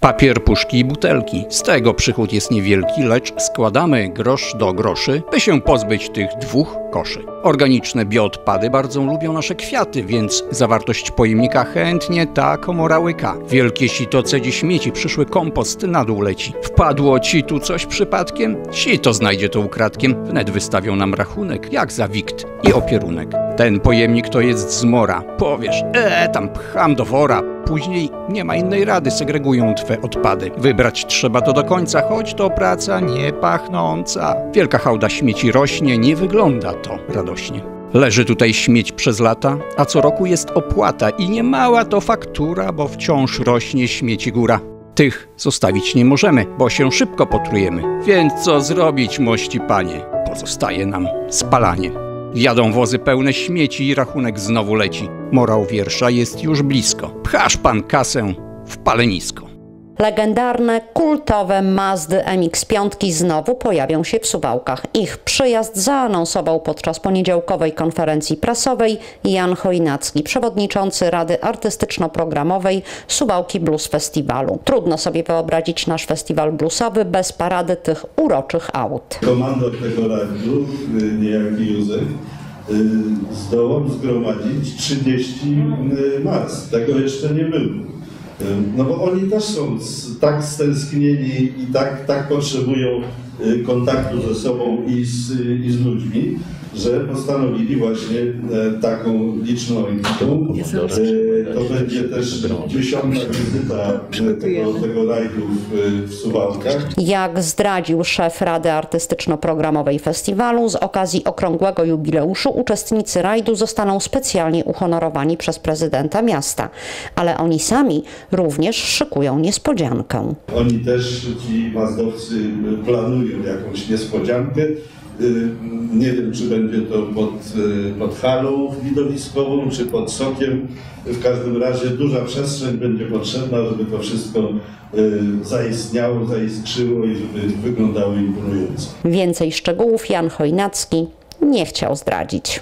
Papier, puszki i butelki. Z tego przychód jest niewielki, lecz składamy grosz do groszy, by się pozbyć tych dwóch koszy. Organiczne bioodpady bardzo lubią nasze kwiaty, więc zawartość pojemnika chętnie ta komora łyka. Wielkie sito cedzi śmieci, przyszły kompost na dół leci. Wpadło ci tu coś przypadkiem? Sito znajdzie to ukradkiem. Wnet wystawią nam rachunek, jak za wikt i opierunek. Ten pojemnik to jest zmora. Powiesz, e, tam pcham do wora. Później nie ma innej rady, segregują twe odpady. Wybrać trzeba to do końca, choć to praca nie pachnąca. Wielka hałda śmieci rośnie, nie wygląda to radośnie. Leży tutaj śmieć przez lata, a co roku jest opłata i nie mała to faktura, bo wciąż rośnie śmieci góra. Tych zostawić nie możemy, bo się szybko potrujemy. Więc co zrobić, mości panie? Pozostaje nam spalanie. Jadą wozy pełne śmieci i rachunek znowu leci. Morał wiersza jest już blisko. Pchasz pan kasę w palenisko. Legendarne, kultowe Mazdy MX-5 znowu pojawią się w Suwałkach. Ich przyjazd zaanonsował podczas poniedziałkowej konferencji prasowej Jan Chojnacki, przewodniczący Rady Artystyczno-Programowej Suwałki Blues Festiwalu. Trudno sobie wyobrazić nasz festiwal bluesowy bez parady tych uroczych aut. Komandor tego rajdu, y, niejaki Józef, y, zdołał zgromadzić 30 y, mas. Tego jeszcze nie było. No bo oni też są tak stęsknieni i tak, tak potrzebują kontaktu ze sobą i z, i z ludźmi, że postanowili właśnie e, taką liczną ekipą. E, To będzie też dziesiąta wizyta e, tego, tego rajdu w, w Suwałkach. Jak zdradził szef Rady Artystyczno-Programowej Festiwalu, z okazji okrągłego jubileuszu uczestnicy rajdu zostaną specjalnie uhonorowani przez prezydenta miasta, ale oni sami również szykują niespodziankę. Oni też, ci mazdowcy, planują jakąś niespodziankę. Y, Nie wiem, czy będzie to pod, y, pod halą widowiskową, czy pod sokiem. W każdym razie duża przestrzeń będzie potrzebna, żeby to wszystko y, zaistniało, zaiskrzyło i żeby wyglądało imponująco. Więcej szczegółów Jan Chojnacki nie chciał zdradzić.